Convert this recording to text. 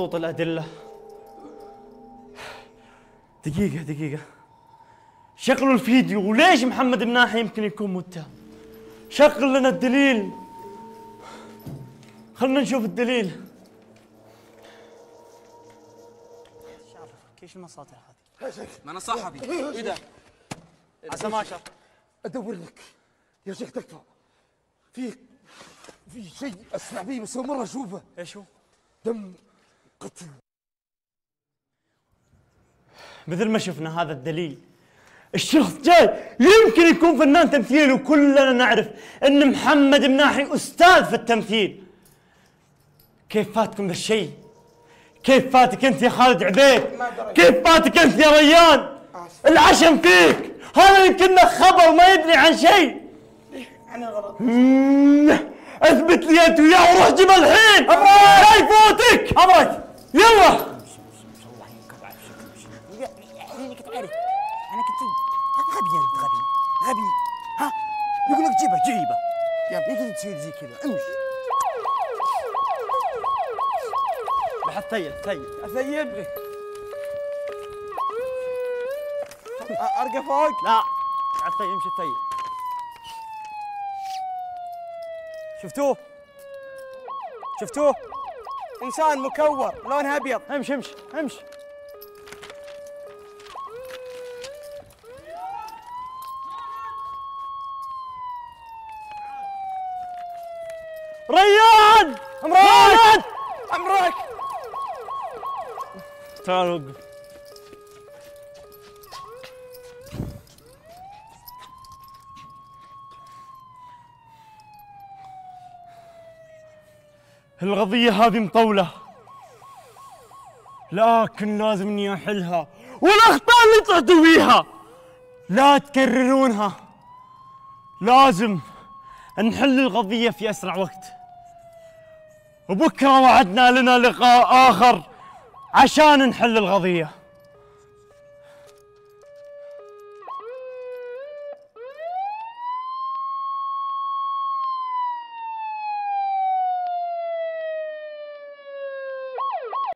خطوط الأدلة. دقيقة دقيقة. شغلوا الفيديو وليش محمد مناحي يمكن يكون متهم؟ شغل لنا الدليل. خلنا نشوف الدليل. إيش المصادر هذه؟ ما أنا صاحبي. إيه ده؟ عسى ما شاف أدور لك. يا شيخ تكفى. في في شيء أسمع به بس أول مرة أشوفه. إيش هو؟ دم. قتل مثل ما شفنا هذا الدليل. الشخص جاي يمكن يكون فنان تمثيل وكلنا نعرف إن محمد مناحي أستاذ في التمثيل. كيف فاتكم ذا الشيء؟ كيف فاتك أنت يا خالد عبيد؟ كيف فاتك أنت يا ريان؟ العشم فيك. هذا يمكن خبر ما يدري عن شيء. أنا غلط. مم. اثبت لي أنت وياه وروح جيب الحين. لا يفوتك. امرك يلا يعني كنت عارف أنا كنت غبي انت غبي غبي ها يقول لك جيبه جيبه يا ابني تسوي زي كذا امشي بحث ثيل ثيل اثيب ارقى فوق لا ثيل امشي ثيل شفتوه شفتوه إنسان مكور لونه أبيض. امشي امشي امشي. ريان! امرك امرك تعال وقف. القضية هذه مطولة. لكن لازم إني أحلها. والأخطاء اللي طحتوا فيها لا تكررونها. لازم نحل القضية في أسرع وقت. وبكرة وعدنا لنا لقاء آخر عشان نحل القضية